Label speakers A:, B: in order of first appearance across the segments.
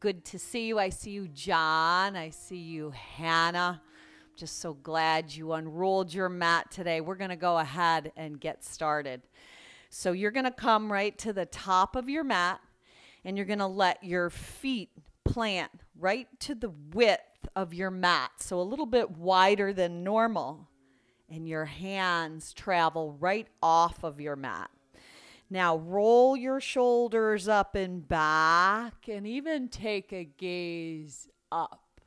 A: good to see you. I see you, John. I see you, Hannah. Just so glad you unrolled your mat today. We're going to go ahead and get started. So you're going to come right to the top of your mat and you're going to let your feet plant right to the width of your mat. So a little bit wider than normal. And your hands travel right off of your mat. Now roll your shoulders up and back and even take a gaze up.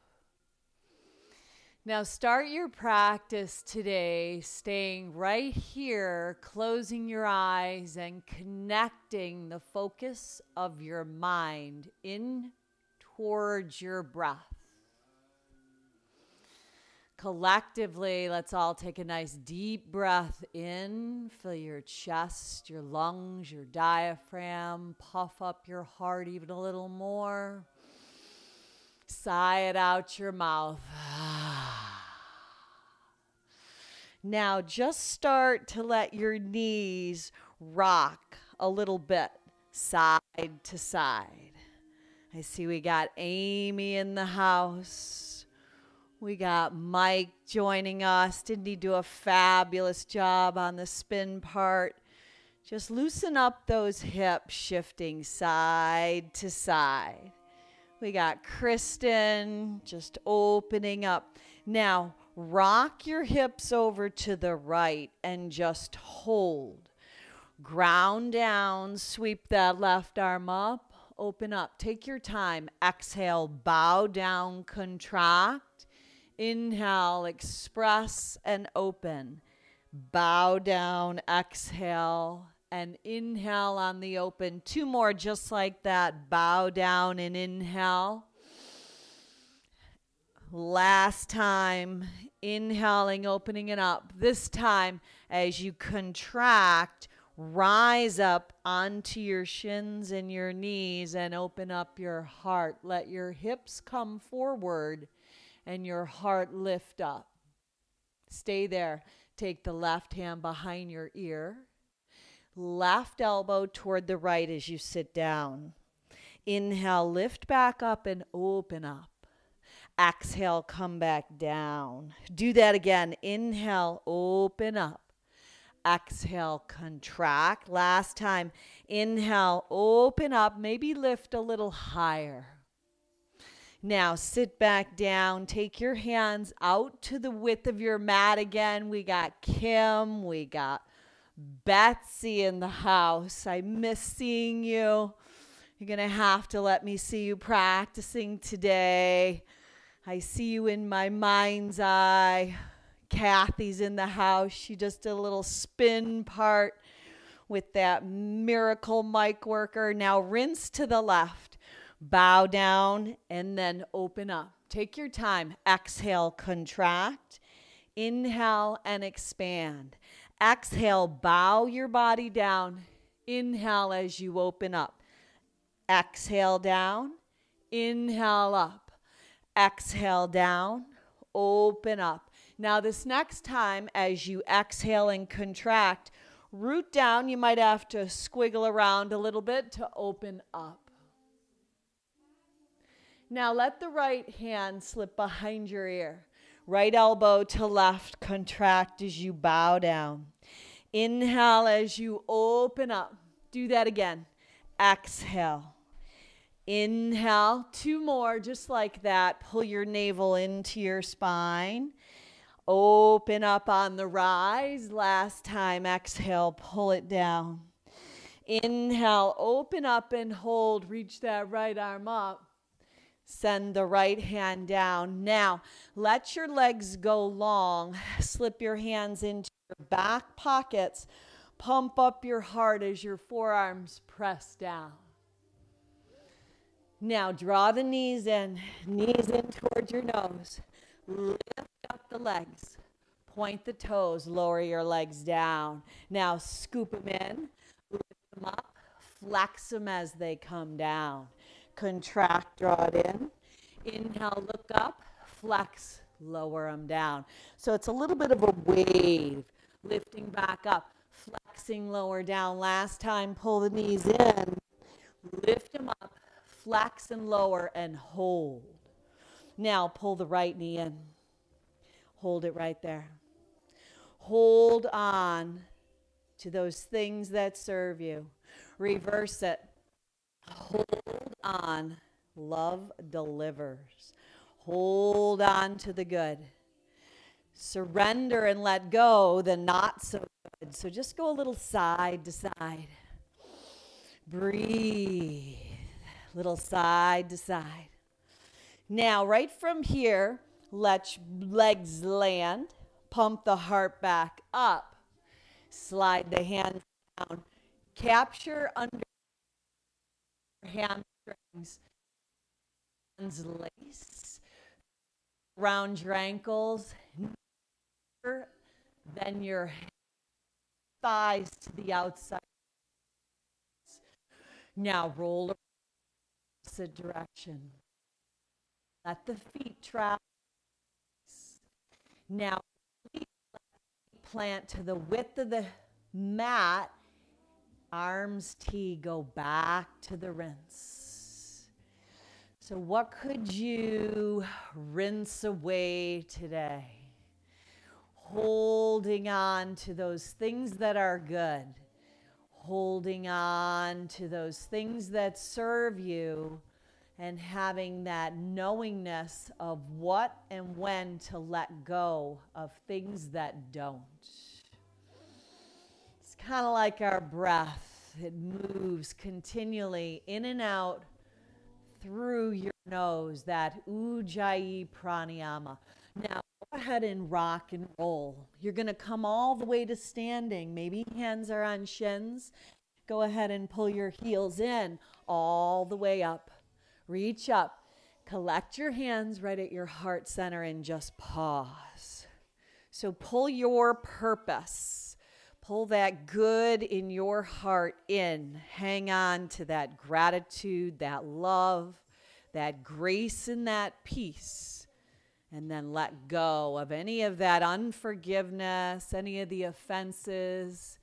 A: Now start your practice today staying right here, closing your eyes and connecting the focus of your mind in towards your breath collectively, let's all take a nice deep breath in. Fill your chest, your lungs, your diaphragm. Puff up your heart even a little more. Sigh it out your mouth. Now, just start to let your knees rock a little bit, side to side. I see we got Amy in the house. We got Mike joining us. Didn't he do a fabulous job on the spin part? Just loosen up those hips, shifting side to side. We got Kristen just opening up. Now, rock your hips over to the right and just hold. Ground down, sweep that left arm up, open up. Take your time. Exhale, bow down, contract. Inhale, express and open. Bow down, exhale, and inhale on the open. Two more just like that. Bow down and inhale. Last time, inhaling, opening it up. This time, as you contract, rise up onto your shins and your knees and open up your heart. Let your hips come forward and your heart lift up. Stay there. Take the left hand behind your ear, left elbow toward the right as you sit down. Inhale, lift back up and open up. Exhale, come back down. Do that again. Inhale, open up. Exhale, contract. Last time. Inhale, open up. Maybe lift a little higher. Now sit back down, take your hands out to the width of your mat again. We got Kim, we got Betsy in the house. I miss seeing you. You're going to have to let me see you practicing today. I see you in my mind's eye. Kathy's in the house. She just did a little spin part with that miracle mic worker. Now rinse to the left bow down, and then open up. Take your time. Exhale, contract. Inhale and expand. Exhale, bow your body down. Inhale as you open up. Exhale down. Inhale up. Exhale down. Open up. Now, this next time, as you exhale and contract, root down. You might have to squiggle around a little bit to open up. Now let the right hand slip behind your ear. Right elbow to left, contract as you bow down. Inhale as you open up. Do that again. Exhale. Inhale. Two more, just like that. Pull your navel into your spine. Open up on the rise. Last time. Exhale. Pull it down. Inhale. Open up and hold. Reach that right arm up. Send the right hand down. Now, let your legs go long. Slip your hands into your back pockets. Pump up your heart as your forearms press down. Now, draw the knees in, knees in towards your nose. Lift up the legs. Point the toes, lower your legs down. Now, scoop them in, lift them up, flex them as they come down contract, draw it in. Inhale, look up, flex, lower them down. So it's a little bit of a wave, lifting back up, flexing lower down. Last time, pull the knees in, lift them up, flex and lower and hold. Now pull the right knee in. Hold it right there. Hold on to those things that serve you. Reverse it. Hold on. Love delivers. Hold on to the good. Surrender and let go the not so good. So just go a little side to side. Breathe. Little side to side. Now, right from here, let legs land. Pump the heart back up. Slide the hands down. Capture under hamstrings. Hands lace around your ankles. Then your thighs to the outside. Now roll opposite direction. Let the feet travel. Now plant to the width of the mat. Arms T go back to the rinse. So, what could you rinse away today? Holding on to those things that are good, holding on to those things that serve you and having that knowingness of what and when to let go of things that don't. Kind of like our breath, it moves continually in and out through your nose, that Ujjayi pranayama. Now, go ahead and rock and roll. You're going to come all the way to standing. Maybe hands are on shins. Go ahead and pull your heels in all the way up. Reach up. Collect your hands right at your heart center and just pause. So pull your purpose. Pull that good in your heart in. Hang on to that gratitude, that love, that grace, and that peace. And then let go of any of that unforgiveness, any of the offenses.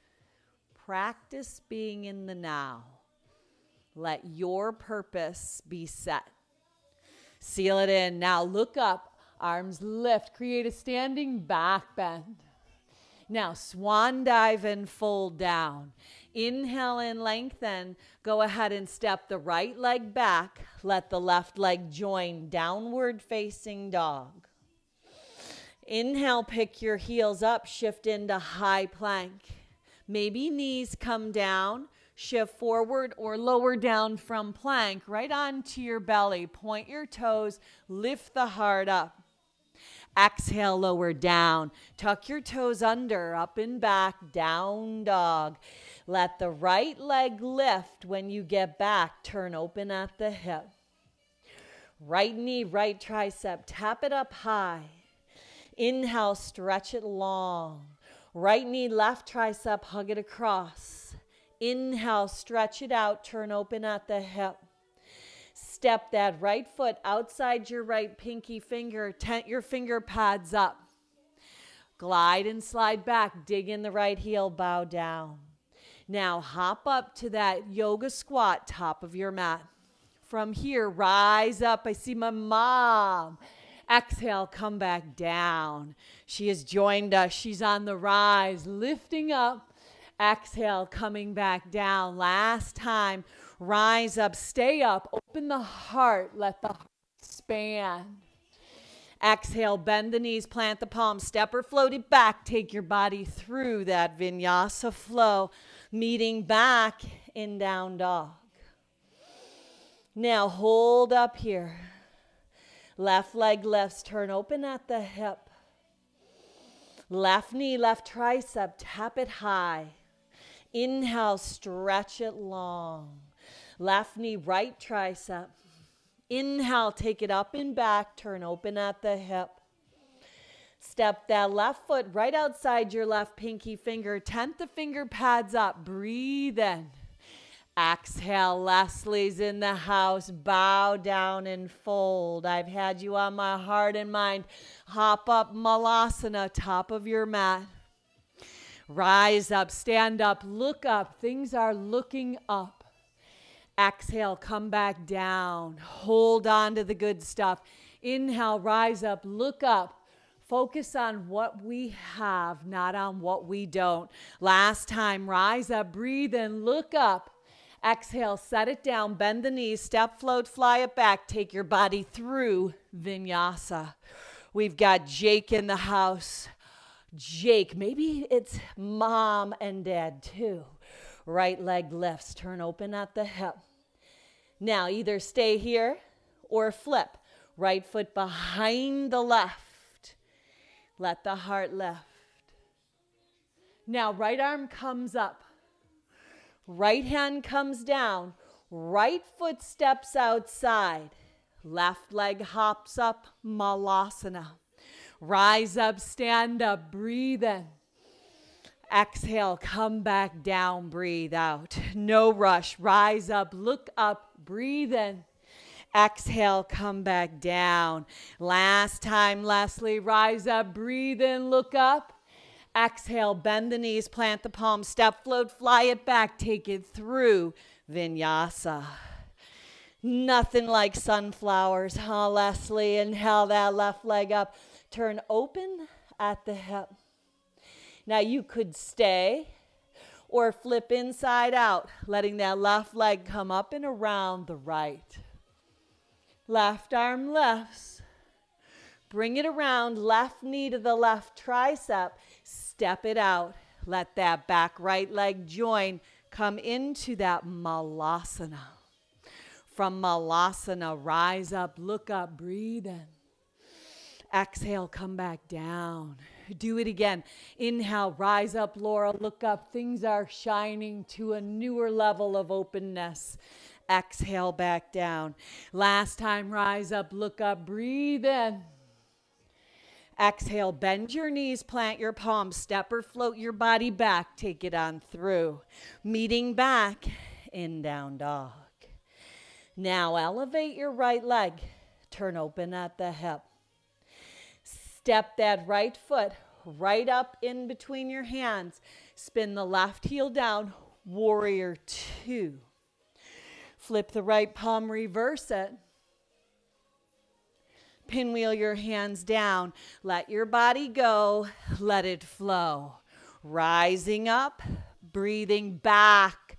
A: Practice being in the now. Let your purpose be set. Seal it in. Now look up, arms lift, create a standing back bend. Now swan dive and fold down. Inhale and lengthen. Go ahead and step the right leg back. Let the left leg join downward facing dog. Inhale, pick your heels up, shift into high plank. Maybe knees come down shift forward or lower down from plank right onto your belly. Point your toes, lift the heart up. Exhale, lower down. Tuck your toes under, up and back, down dog. Let the right leg lift when you get back. Turn open at the hip. Right knee, right tricep, tap it up high. Inhale, stretch it long. Right knee, left tricep, hug it across. Inhale, stretch it out, turn open at the hip. Step that right foot outside your right pinky finger, tent your finger pads up. Glide and slide back, dig in the right heel, bow down. Now hop up to that yoga squat, top of your mat. From here, rise up. I see my mom. Exhale, come back down. She has joined us. She's on the rise, lifting up Exhale, coming back down. Last time, rise up, stay up, open the heart, let the heart expand. Exhale, bend the knees, plant the palms, step or float it back. Take your body through that vinyasa flow, meeting back in down dog. Now hold up here. Left leg lifts, turn open at the hip. Left knee, left tricep, tap it high. Inhale, stretch it long. Left knee, right tricep. Inhale, take it up and back, turn open at the hip. Step that left foot right outside your left pinky finger. Tent the finger pads up. Breathe in. Exhale, Leslie's in the house. Bow down and fold. I've had you on my heart and mind. Hop up, Malasana, top of your mat. Rise up, stand up, look up. Things are looking up. Exhale, come back down. Hold on to the good stuff. Inhale, rise up, look up. Focus on what we have, not on what we don't. Last time, rise up, breathe in, look up. Exhale, set it down, bend the knees, step, float, fly it back. Take your body through vinyasa. We've got Jake in the house. Jake, maybe it's mom and dad too. Right leg lifts, turn open at the hip. Now, either stay here or flip. Right foot behind the left let the heart lift. Now, right arm comes up, right hand comes down, right foot steps outside, left leg hops up, malasana. Rise up, stand up, breathe in. Exhale, come back down, breathe out. No rush. Rise up, look up, breathe in. Exhale, come back down. Last time, Leslie, rise up, breathe in, look up. Exhale, bend the knees, plant the palms, step, float, fly it back, take it through vinyasa. Nothing like sunflowers, huh, Leslie? Inhale that left leg up. Turn open at the hip. Now you could stay or flip inside out, letting that left leg come up and around the right. Left arm lifts. Bring it around, left knee to the left tricep. Step it out. Let that back right leg join. Come into that malasana. From malasana, rise up, look up, breathe in. Exhale, come back down. Do it again. Inhale, rise up, Laura, look up. Things are shining to a newer level of openness. Exhale back down. Last time, rise up, look up, breathe in. Exhale, bend your knees, plant your palms, step or float your body back, take it on through. Meeting back in down dog. Now elevate your right leg, turn open at the hip. Step that right foot right up in between your hands. Spin the left heel down, warrior two. Flip the right palm, reverse it. Pinwheel your hands down. Let your body go. Let it flow. Rising up, breathing back.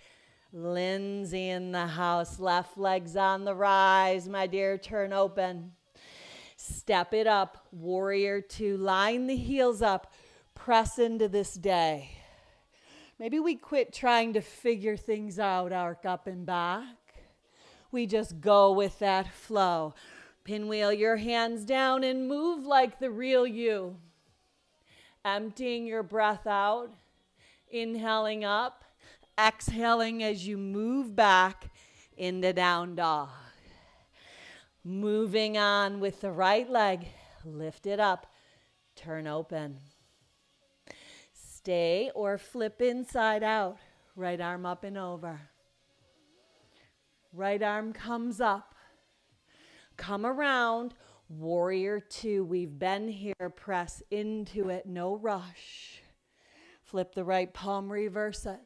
A: Lindsay in the house. Left leg's on the rise, my dear. Turn open. Step it up. Warrior two. Line the heels up. Press into this day. Maybe we quit trying to figure things out, arc up and back we just go with that flow. Pinwheel your hands down and move like the real you. Emptying your breath out, inhaling up, exhaling as you move back into down dog. Moving on with the right leg, lift it up, turn open. Stay or flip inside out, right arm up and over. Right arm comes up. Come around. Warrior two. We've been here. Press into it. No rush. Flip the right palm, reverse it.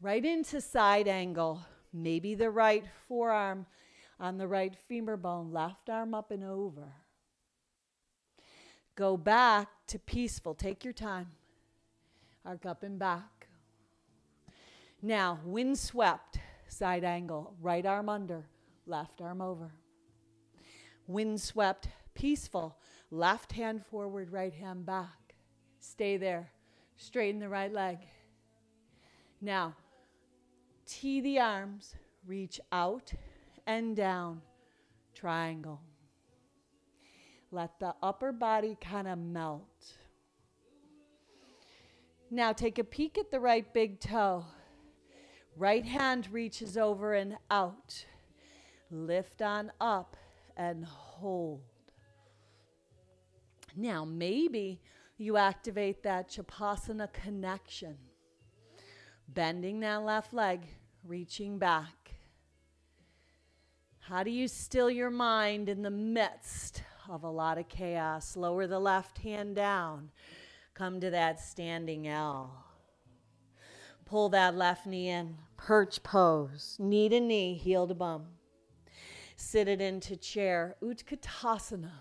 A: Right into side angle. Maybe the right forearm on the right femur bone. Left arm up and over. Go back to peaceful. Take your time. Arc up and back. Now, wind swept side angle, right arm under, left arm over. Windswept, peaceful, left hand forward, right hand back. Stay there. Straighten the right leg. Now, tee the arms, reach out and down, triangle. Let the upper body kind of melt. Now take a peek at the right big toe. Right hand reaches over and out. Lift on up and hold. Now, maybe you activate that Chapasana connection. Bending that left leg, reaching back. How do you still your mind in the midst of a lot of chaos? Lower the left hand down. Come to that standing L. Pull that left knee in. Perch pose. Knee to knee, heel to bum. Sit it into chair. Utkatasana.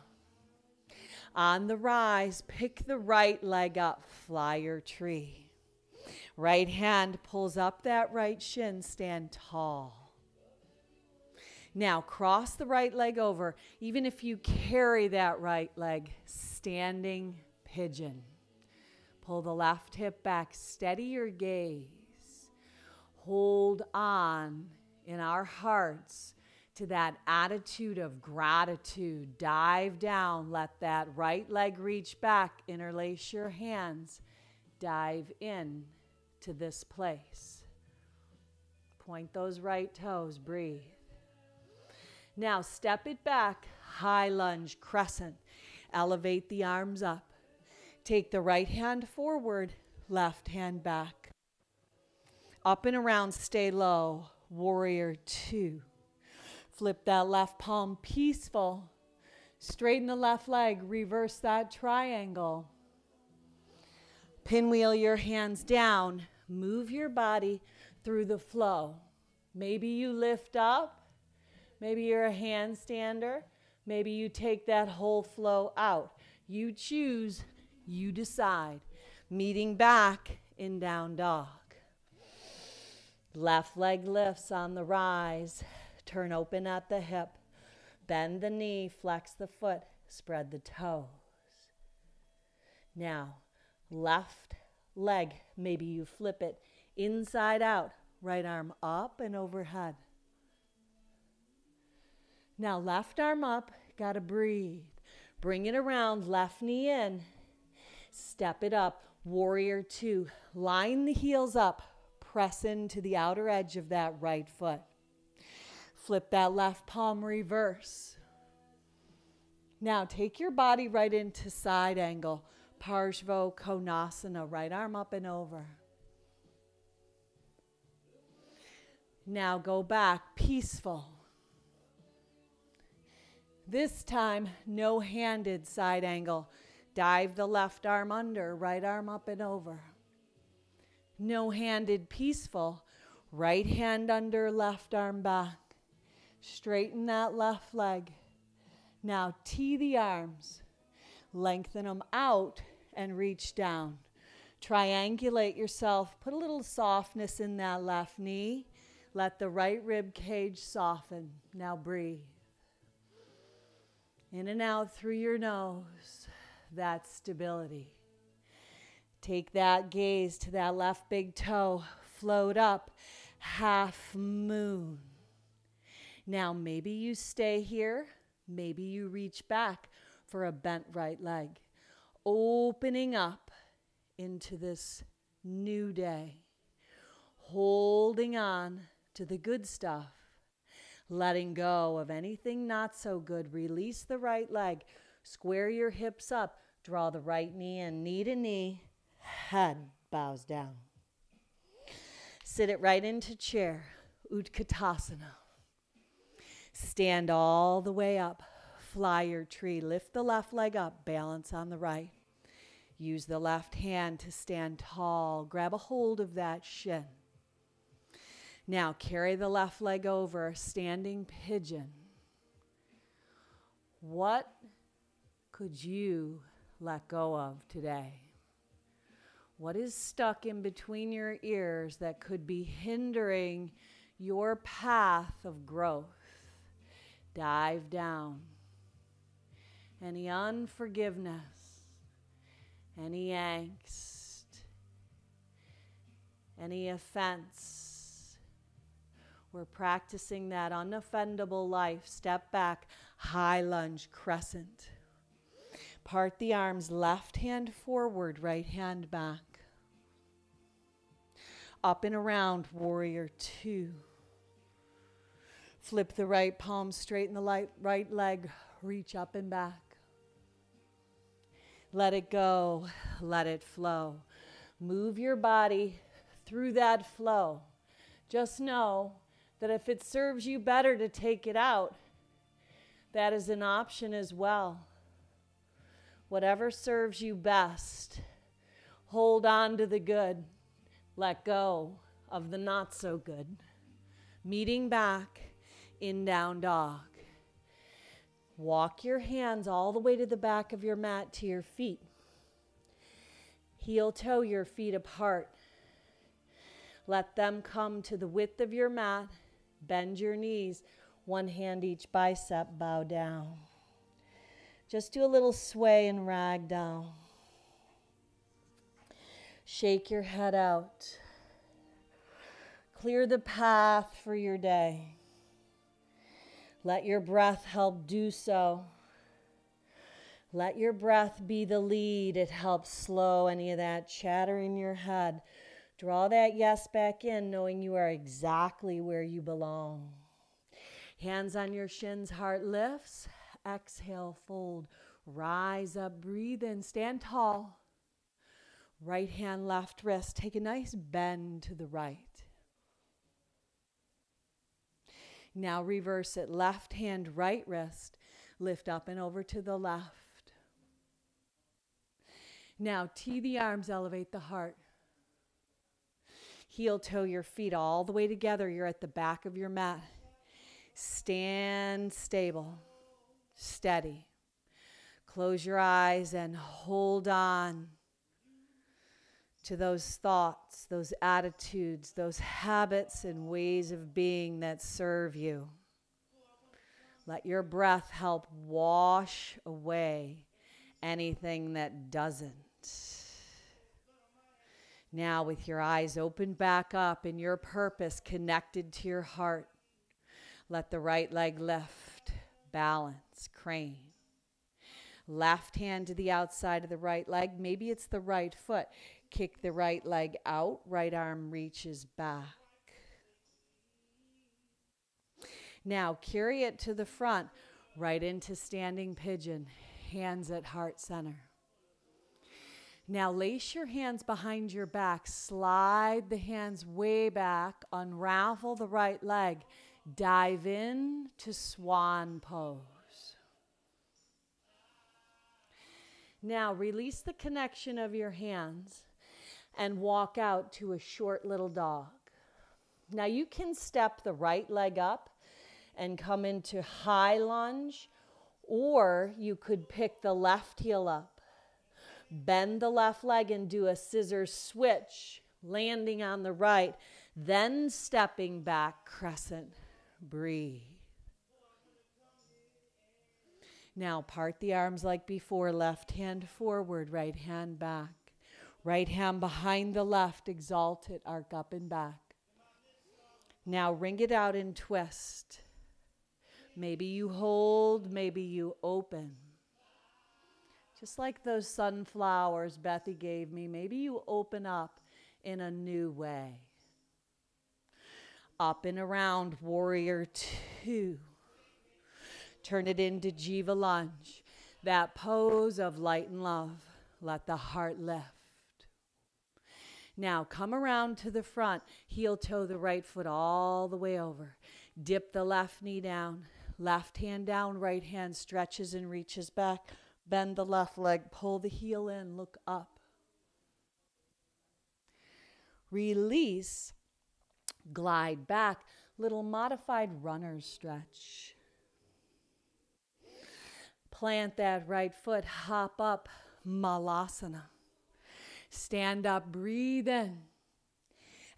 A: On the rise, pick the right leg up. Flyer tree. Right hand pulls up that right shin. Stand tall. Now cross the right leg over. Even if you carry that right leg, standing pigeon. Pull the left hip back. Steady your gaze hold on in our hearts to that attitude of gratitude. Dive down, let that right leg reach back, interlace your hands, dive in to this place. Point those right toes, breathe. Now step it back, high lunge, crescent. Elevate the arms up. Take the right hand forward, left hand back. Up and around, stay low. Warrior two. Flip that left palm, peaceful. Straighten the left leg, reverse that triangle. Pinwheel your hands down. Move your body through the flow. Maybe you lift up. Maybe you're a handstander. Maybe you take that whole flow out. You choose, you decide. Meeting back in down dog. Left leg lifts on the rise. Turn open at the hip. Bend the knee, flex the foot, spread the toes. Now, left leg, maybe you flip it inside out, right arm up and overhead. Now, left arm up, gotta breathe. Bring it around, left knee in. Step it up, warrior two. Line the heels up, press into the outer edge of that right foot. Flip that left palm reverse. Now take your body right into side angle, Parshva Konasana, right arm up and over. Now go back, peaceful. This time, no handed side angle. Dive the left arm under, right arm up and over no handed, peaceful. Right hand under, left arm back. Straighten that left leg. Now tee the arms. Lengthen them out and reach down. Triangulate yourself. Put a little softness in that left knee. Let the right rib cage soften. Now breathe. In and out through your nose. That stability. Take that gaze to that left big toe, float up, half moon. Now, maybe you stay here, maybe you reach back for a bent right leg, opening up into this new day, holding on to the good stuff, letting go of anything not so good. Release the right leg, square your hips up, draw the right knee in, knee to knee head bows down. Sit it right into chair, Utkatasana. Stand all the way up, fly your tree. Lift the left leg up, balance on the right. Use the left hand to stand tall. Grab a hold of that shin. Now carry the left leg over, standing pigeon. What could you let go of today? What is stuck in between your ears that could be hindering your path of growth? Dive down. Any unforgiveness, any angst, any offense. We're practicing that unoffendable life. Step back, high lunge, crescent. Part the arms, left hand forward, right hand back. Up and around, warrior two. Flip the right palm, straighten the light, right leg, reach up and back. Let it go, let it flow. Move your body through that flow. Just know that if it serves you better to take it out, that is an option as well. Whatever serves you best, hold on to the good Let go of the not so good. Meeting back in down dog. Walk your hands all the way to the back of your mat to your feet. Heel toe your feet apart. Let them come to the width of your mat. Bend your knees, one hand each bicep, bow down. Just do a little sway and rag down. Shake your head out. Clear the path for your day. Let your breath help do so. Let your breath be the lead. It helps slow any of that chatter in your head. Draw that yes back in, knowing you are exactly where you belong. Hands on your shins, heart lifts. Exhale, fold. Rise up, breathe in, stand tall. Right hand, left wrist. Take a nice bend to the right. Now reverse it. Left hand, right wrist. Lift up and over to the left. Now tee the arms, elevate the heart. Heel toe your feet all the way together. You're at the back of your mat. Stand stable, steady. Close your eyes and hold on to those thoughts, those attitudes, those habits and ways of being that serve you. Let your breath help wash away anything that doesn't. Now, with your eyes open back up and your purpose connected to your heart, let the right leg lift, balance, crane. Left hand to the outside of the right leg. Maybe it's the right foot. Kick the right leg out, right arm reaches back. Now carry it to the front, right into standing pigeon, hands at heart center. Now lace your hands behind your back, slide the hands way back, unravel the right leg, dive in to swan pose. Now release the connection of your hands and walk out to a short little dog. Now you can step the right leg up and come into high lunge, or you could pick the left heel up, bend the left leg and do a scissors switch, landing on the right, then stepping back, crescent. Breathe. Now part the arms like before, left hand forward, right hand back. Right hand behind the left, exalt it, arc up and back. Now ring it out and twist. Maybe you hold, maybe you open. Just like those sunflowers Bethy gave me, maybe you open up in a new way. Up and around, warrior two. Turn it into Jiva lunge, that pose of light and love. Let the heart lift. Now come around to the front, heel toe the right foot all the way over. Dip the left knee down, left hand down, right hand stretches and reaches back. Bend the left leg, pull the heel in, look up. Release, glide back, little modified runner's stretch. Plant that right foot, hop up, malasana. Stand up, breathe in.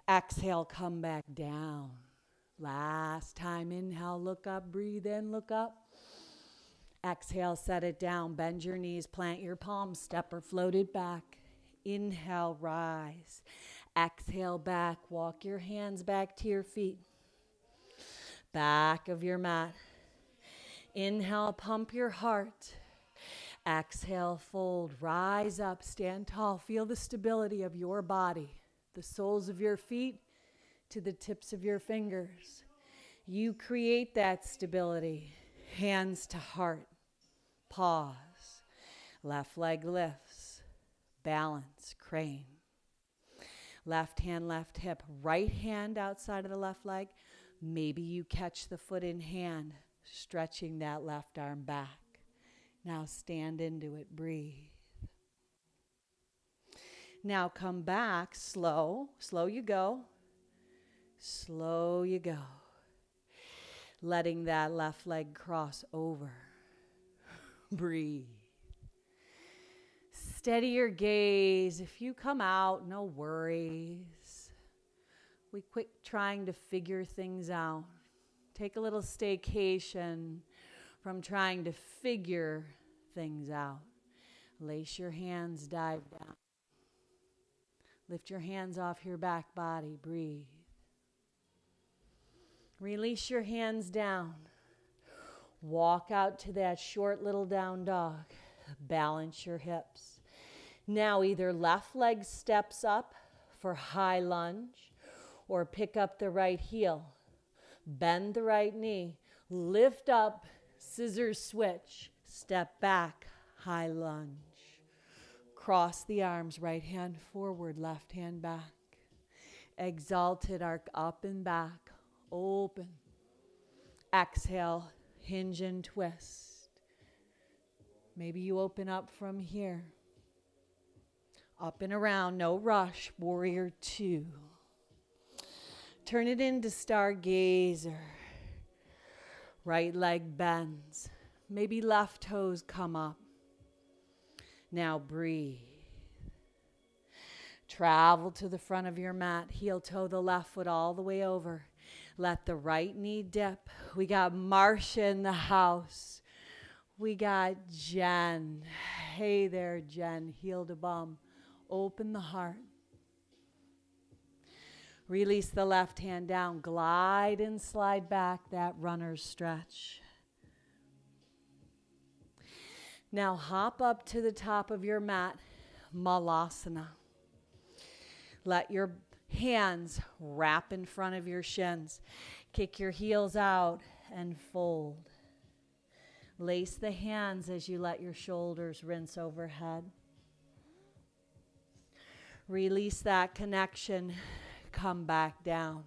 A: Exhale, come back down. Last time, inhale, look up, breathe in, look up. Exhale, set it down, bend your knees, plant your palms, step or float it back. Inhale, rise. Exhale, back, walk your hands back to your feet. Back of your mat. Inhale, pump your heart. Exhale, fold, rise up, stand tall. Feel the stability of your body, the soles of your feet to the tips of your fingers. You create that stability. Hands to heart. Pause. Left leg lifts. Balance, crane. Left hand, left hip. Right hand outside of the left leg. Maybe you catch the foot in hand, stretching that left arm back. Now stand into it, breathe. Now come back slow. Slow you go. Slow you go. Letting that left leg cross over. Breathe. Steady your gaze. If you come out, no worries. We quit trying to figure things out. Take a little staycation from trying to figure things out. Lace your hands, dive down. Lift your hands off your back body. Breathe. Release your hands down. Walk out to that short little down dog. Balance your hips. Now, either left leg steps up for high lunge or pick up the right heel. Bend the right knee. Lift up, scissors switch. Step back, high lunge. Cross the arms, right hand forward, left hand back. Exalted arc up and back, open. Exhale, hinge and twist. Maybe you open up from here. Up and around, no rush. Warrior two. Turn it into stargazer. Right leg bends. Maybe left toes come up. Now breathe. Travel to the front of your mat. Heel toe the left foot all the way over. Let the right knee dip. We got Marcia in the house. We got Jen. Hey there, Jen. Heel to bum. Open the heart. Release the left hand down. Glide and slide back that runner's stretch. Now hop up to the top of your mat, Malasana. Let your hands wrap in front of your shins. Kick your heels out and fold. Lace the hands as you let your shoulders rinse overhead. Release that connection. Come back down.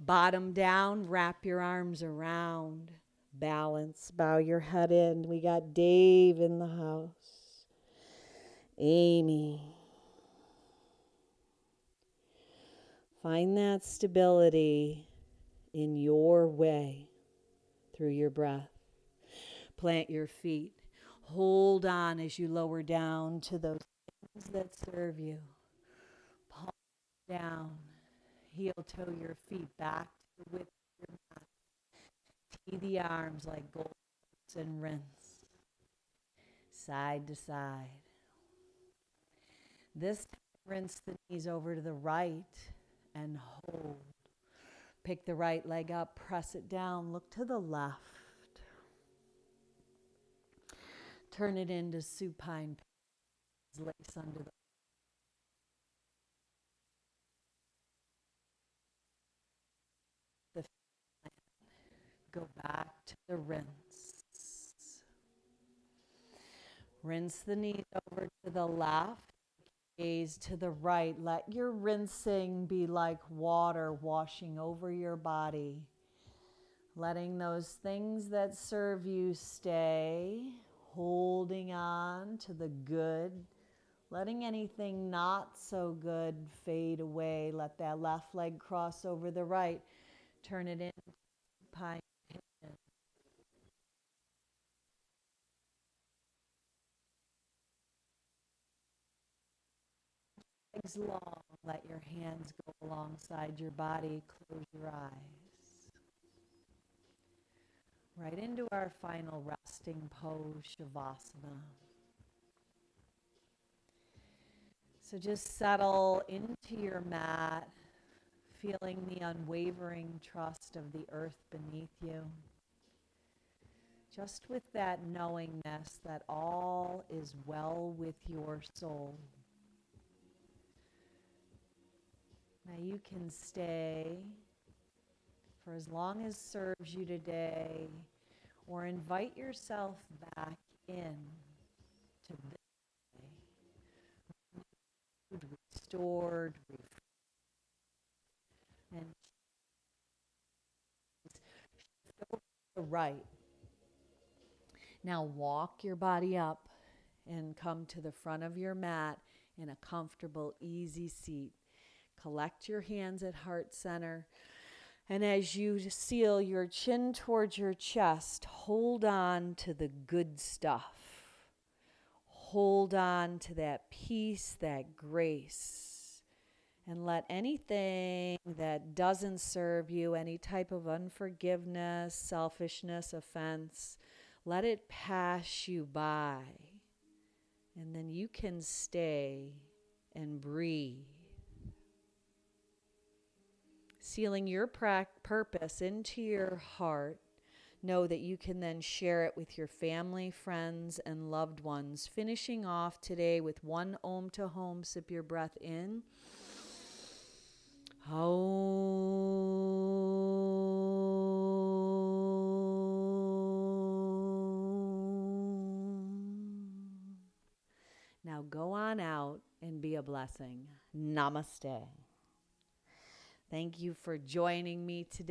A: Bottom down, wrap your arms around balance. Bow your head in. We got Dave in the house. Amy. Find that stability in your way through your breath. Plant your feet. Hold on as you lower down to those things that serve you. Palm down. Heel toe your feet back to the width of your mat the arms like gold and rinse, side to side. This time, rinse the knees over to the right and hold. Pick the right leg up, press it down, look to the left. Turn it into supine lace under the Go back to the rinse. Rinse the knees over to the left, gaze to the right. Let your rinsing be like water washing over your body. Letting those things that serve you stay, holding on to the good, letting anything not so good fade away. Let that left leg cross over the right. Turn it pine legs long. Let your hands go alongside your body. Close your eyes. Right into our final resting pose, Shavasana. So just settle into your mat, feeling the unwavering trust of the earth beneath you. Just with that knowingness that all is well with your soul. Now you can stay for as long as serves you today or invite yourself back in to this day. Restored, and the right. Now walk your body up and come to the front of your mat in a comfortable, easy seat. Collect your hands at heart center. And as you seal your chin towards your chest, hold on to the good stuff. Hold on to that peace, that grace. And let anything that doesn't serve you, any type of unforgiveness, selfishness, offense, let it pass you by. And then you can stay and breathe. Sealing your purpose into your heart, know that you can then share it with your family, friends, and loved ones. Finishing off today with one Om to Home. Sip your breath in. Now go on out and be a blessing. Namaste. Thank you for joining me today.